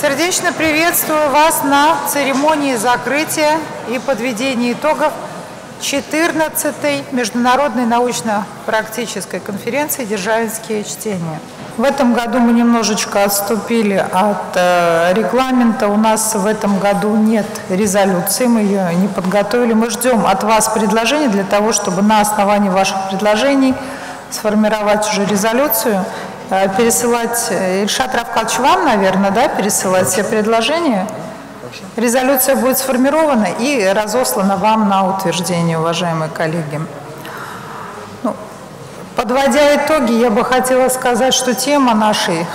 Сердечно приветствую вас на церемонии закрытия и подведения итогов 14-й Международной научно-практической конференции «Державинские чтения». В этом году мы немножечко отступили от э, регламента. У нас в этом году нет резолюции, мы ее не подготовили. Мы ждем от вас предложений для того, чтобы на основании ваших предложений сформировать уже резолюцию, э, пересылать, э, Ильшат Равкадович, вам, наверное, да, пересылать все предложения? Резолюция будет сформирована и разослана вам на утверждение, уважаемые коллеги. Подводя итоги, я бы хотела сказать, что тема нашей,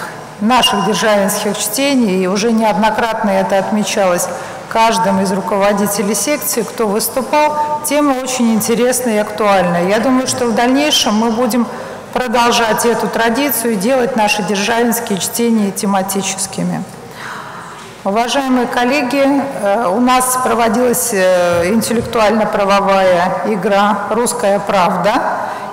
наших державинских чтений, и уже неоднократно это отмечалось каждым из руководителей секции, кто выступал, тема очень интересная и актуальная. Я думаю, что в дальнейшем мы будем продолжать эту традицию и делать наши державинские чтения тематическими. Уважаемые коллеги, э, у нас проводилась э, интеллектуально-правовая игра «Русская правда»,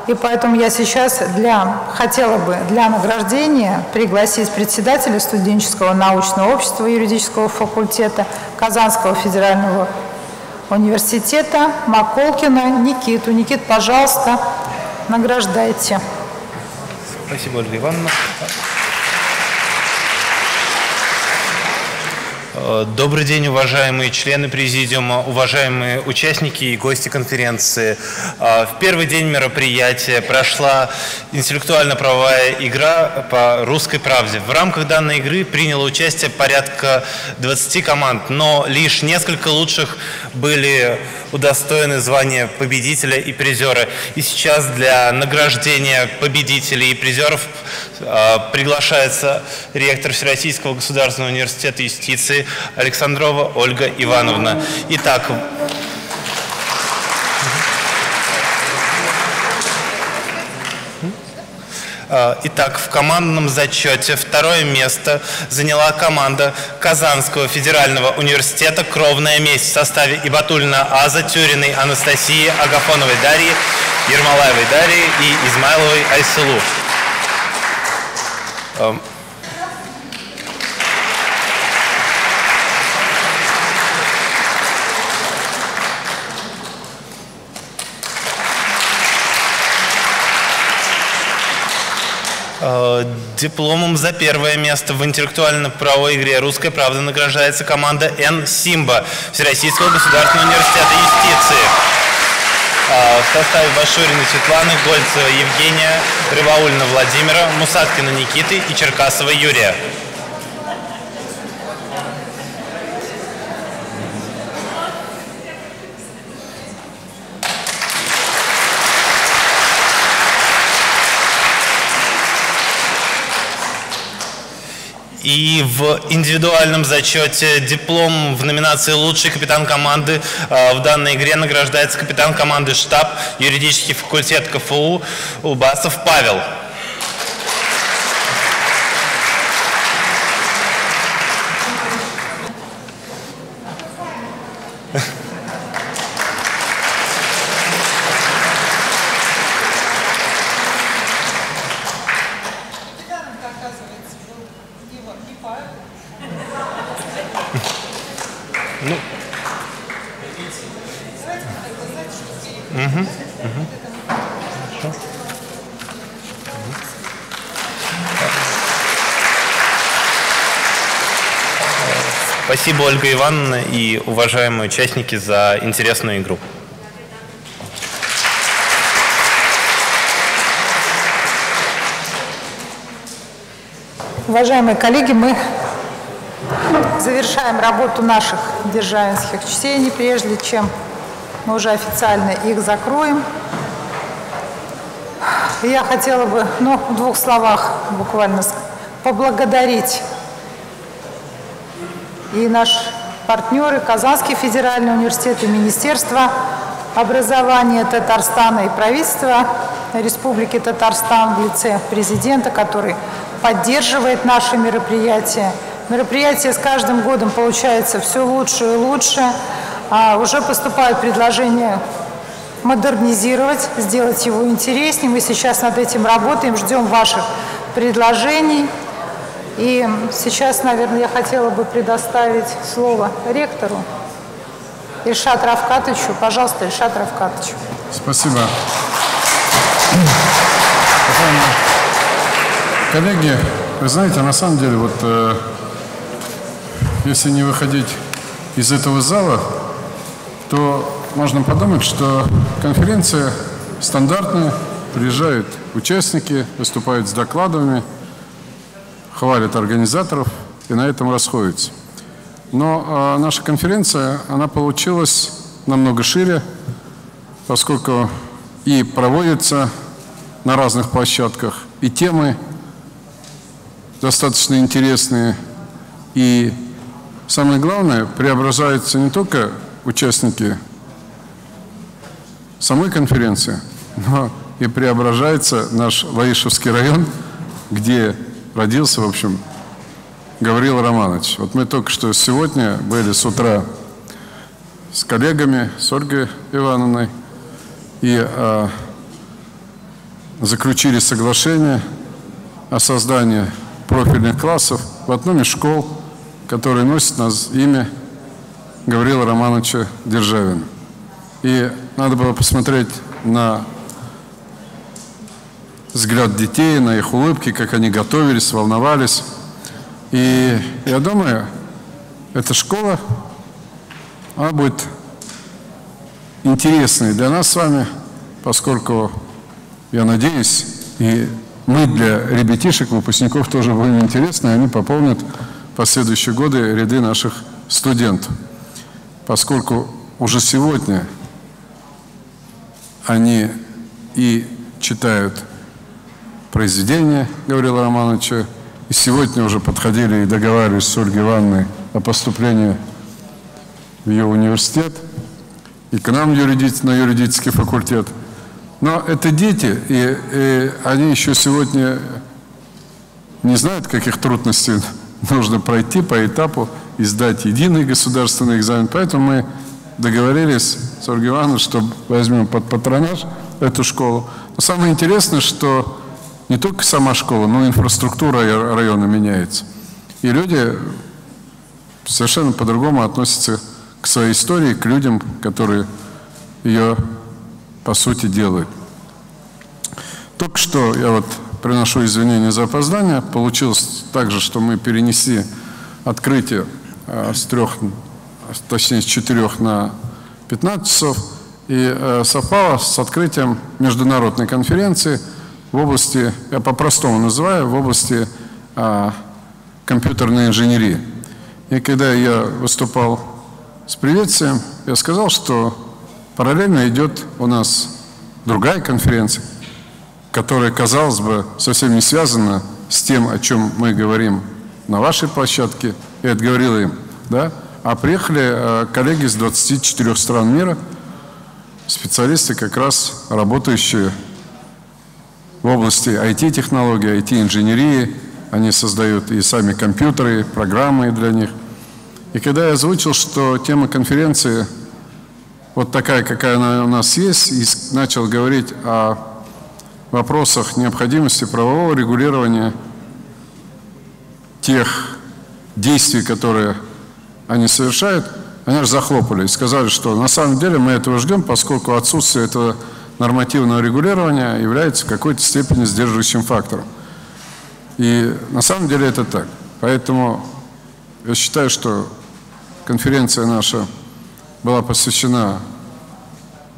и поэтому я сейчас для, хотела бы для награждения пригласить председателя студенческого научного общества юридического факультета Казанского федерального университета Маколкина Никиту. Никит, пожалуйста, награждайте. Спасибо, Ольга Ивановна. Добрый день, уважаемые члены президиума, уважаемые участники и гости конференции. Э, в первый день мероприятия прошла интеллектуально-правовая игра по русской правде. В рамках данной игры приняло участие порядка 20 команд, но лишь несколько лучших были удостоены звания победителя и призера. И сейчас для награждения победителей и призеров э, приглашается ректор Всероссийского государственного университета юстиции Александрова Ольга Ивановна. Итак, Э, итак, в командном зачете второе место заняла команда Казанского федерального университета «Кровная месть» в составе Ибатульна Аза, Тюриной Анастасии, Агафоновой Дарьи, Ермолаевой Дарьи и Измайловой Айсулу. Эм, Э, дипломом за первое место в интеллектуально-правовой игре «Русская правда» награждается команда «Н. Симба» Всероссийского государственного университета юстиции. Э, в составе Башурина Светланы, Гольцева Евгения, Рыбаульна Владимира, Мусаткина Никиты и Черкасова Юрия. И в индивидуальном зачете диплом в номинации «Лучший капитан команды» э, в данной игре награждается капитан команды «Штаб» юридический факультет КФУ Убасов Павел. Спасибо, Ольга Ивановна и уважаемые участники за интересную игру. Уважаемые коллеги, мы завершаем работу наших державинских чтений, прежде чем мы уже официально их закроем. Я хотела бы, ну, в двух словах буквально поблагодарить и наши партнеры Казанский федеральный университет и Министерство образования Татарстана и правительство Республики Татарстан в лице президента, который поддерживает наши мероприятия. Мероприятие с каждым годом получается все лучше и лучше. А уже поступают предложения модернизировать, сделать его интереснее. Мы сейчас над этим работаем, ждем ваших предложений. И сейчас, наверное, я хотела бы предоставить слово ректору Ильшат Равкатовичу. Пожалуйста, Ильшат Равкатович. Спасибо. Коллеги, вы знаете, на самом деле, вот э, если не выходить из этого зала, то можно подумать, что конференция стандартная, приезжают участники, выступают с докладами, хвалят организаторов и на этом расходятся. Но э, наша конференция, она получилась намного шире, поскольку и проводится на разных площадках, и темы достаточно интересные, и самое главное, преображаются не только участники самой конференции, но и преображается наш Лаишевский район, где родился, в общем, Гаврил Романович. Вот мы только что сегодня были с утра с коллегами, с Ольгой Ивановной, и а, заключили соглашение о создании профильных классов в одном из школ, который носит нас имя Гаврила Романовича Державина. И надо было посмотреть на взгляд детей, на их улыбки, как они готовились, волновались. И я думаю, эта школа, она будет интересной для нас с вами, поскольку, я надеюсь, и мы для ребятишек, выпускников тоже будем интересны, они пополнят последующие годы ряды наших студентов. Поскольку уже сегодня они и читают произведения Гаврила Романовича, и сегодня уже подходили и договаривались с Ольгой Ивановной о поступлении в ее университет и к нам на юридический факультет. Но это дети, и, и они еще сегодня не знают, каких трудностей нужно пройти по этапу и сдать единый государственный экзамен. Поэтому мы договорились с Ольгой Ивановной, что возьмем под патронаж эту школу. Но самое интересное, что не только сама школа, но и инфраструктура района меняется. И люди совершенно по-другому относятся к своей истории, к людям, которые ее, по сути, делают. Только что я вот приношу извинения за опоздание. Получилось также, что мы перенесли открытие с трех, точнее с четырех на 15 часов. И э, совпало с открытием международной конференции в области, я по-простому называю, в области а, компьютерной инженерии. И когда я выступал с приветствием, я сказал, что параллельно идет у нас другая конференция, которая, казалось бы, совсем не связана с тем, о чем мы говорим на вашей площадке, и отговорил им, да, а приехали э, коллеги из 24 стран мира, специалисты как раз работающие в области IT-технологий, IT-инженерии. Они создают и сами компьютеры, программы для них. И когда я озвучил, что тема конференции вот такая, какая она у нас есть, и начал говорить о вопросах необходимости правового регулирования тех действий, которые они совершают, они же захлопали и сказали, что на самом деле мы этого ждем, поскольку отсутствие этого нормативного регулирования является в какой-то степени сдерживающим фактором. И на самом деле это так. Поэтому я считаю, что конференция наша была посвящена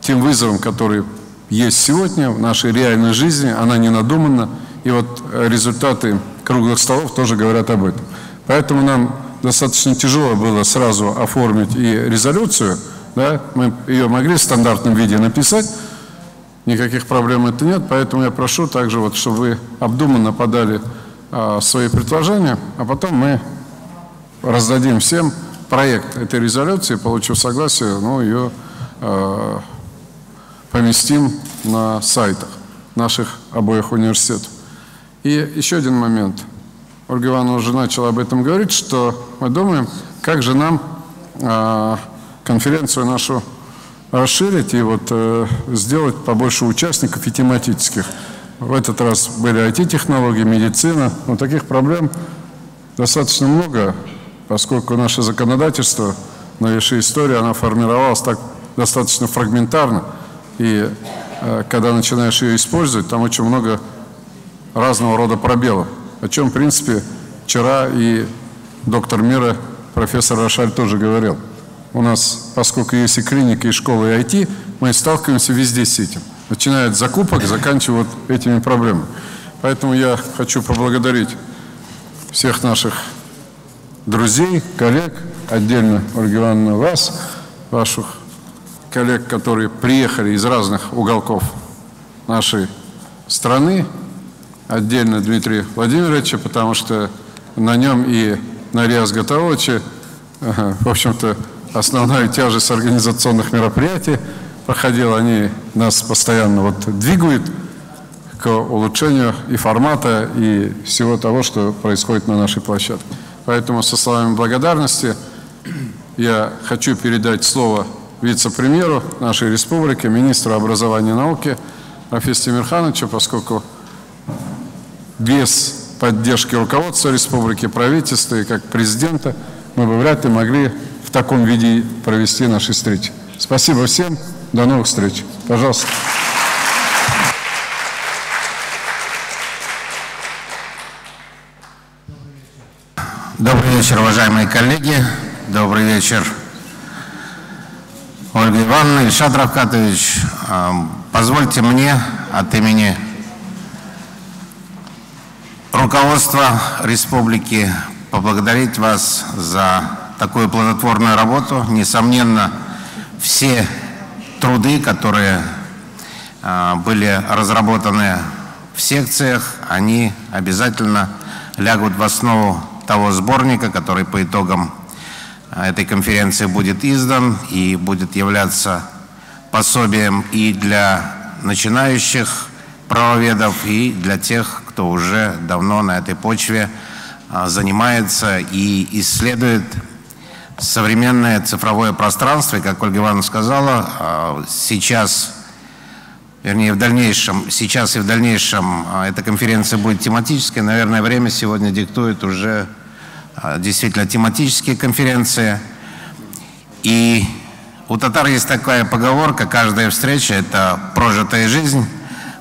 тем вызовам, которые есть сегодня в нашей реальной жизни, она не надумана, и вот результаты круглых столов тоже говорят об этом. Поэтому нам достаточно тяжело было сразу оформить и резолюцию, да, мы ее могли в стандартном виде написать, никаких проблем это нет, поэтому я прошу также, вот, чтобы вы обдуманно подали а, свои предложения, а потом мы раздадим всем проект этой резолюции, получив согласие, ну, ее а, поместим на сайтах наших обоих университетов. И еще один момент. Ольга Ивановна уже начала об этом говорить, что мы думаем, как же нам э, конференцию нашу расширить и вот э, сделать побольше участников и тематических. В этот раз были IT-технологии, медицина. Но таких проблем достаточно много, поскольку наше законодательство, новейшая история, она формировалась так достаточно фрагментарно. И э, когда начинаешь ее использовать, там очень много разного рода пробелов. О чем, в принципе, вчера и доктор мира, профессор Рошаль тоже говорил. У нас, поскольку есть и клиника, и школа, и IT, мы сталкиваемся везде с этим. Начиная от закупок, заканчивая вот этими проблемами. Поэтому я хочу поблагодарить всех наших друзей, коллег, отдельно, Ольга Ивановна, вас, ваших коллег, которые приехали из разных уголков нашей страны, отдельно Дмитрия Владимировича, потому что на нем и на Риас Гатаовича, в общем-то, основная тяжесть организационных мероприятий проходила. Они нас постоянно вот двигают к улучшению и формата, и всего того, что происходит на нашей площадке. Поэтому со словами благодарности я хочу передать слово вице-премьеру нашей республики, министру образования и науки Рафис Тимирхановичу, поскольку без поддержки руководства республики, правительства и как президента мы бы вряд ли могли в таком виде провести наши встречи. Спасибо всем. До новых встреч. Пожалуйста. Добрый вечер, уважаемые коллеги. Добрый вечер, Ольга Ивановна, Ильшат Равкатович. Позвольте мне от имени руководства республики поблагодарить вас за такую плодотворную работу. Несомненно, все труды, которые были разработаны в секциях, они обязательно лягут в основу того сборника, который по итогам этой конференции будет издан и будет являться пособием и для начинающих правоведов, и для тех, кто уже давно на этой почве занимается и исследует современное цифровое пространство. И, как Ольга Ивановна сказала, сейчас вернее, в дальнейшем, сейчас и в дальнейшем а, эта конференция будет тематической. Наверное, время сегодня диктует уже а, действительно тематические конференции. И у татар есть такая поговорка, каждая встреча – это прожитая жизнь.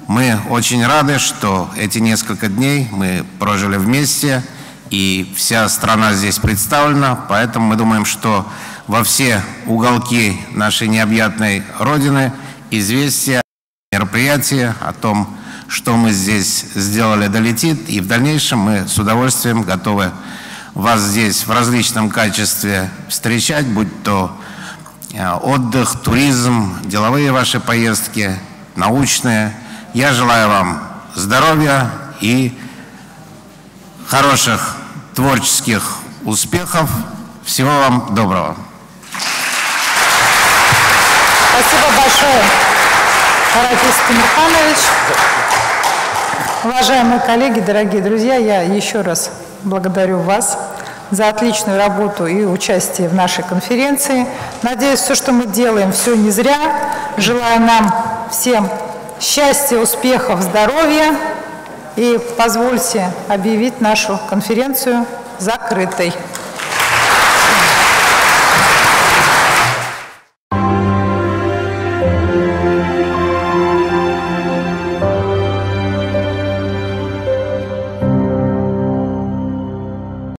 Мы очень рады, что эти несколько дней мы прожили вместе, и вся страна здесь представлена, поэтому мы думаем, что во все уголки нашей необъятной Родины известия мероприятие, о том, что мы здесь сделали, долетит. И в дальнейшем мы с удовольствием готовы вас здесь в различном качестве встречать, будь то э, отдых, туризм, деловые ваши поездки, научные. Я желаю вам здоровья и хороших творческих успехов. Всего вам доброго. Спасибо большое. Рафис Тимирханович. Уважаемые коллеги, дорогие друзья, я еще раз благодарю вас за отличную работу и участие в нашей конференции. Надеюсь, все, что мы делаем, все не зря. Желаю нам всем счастья, успехов, здоровья. И позвольте объявить нашу конференцию закрытой.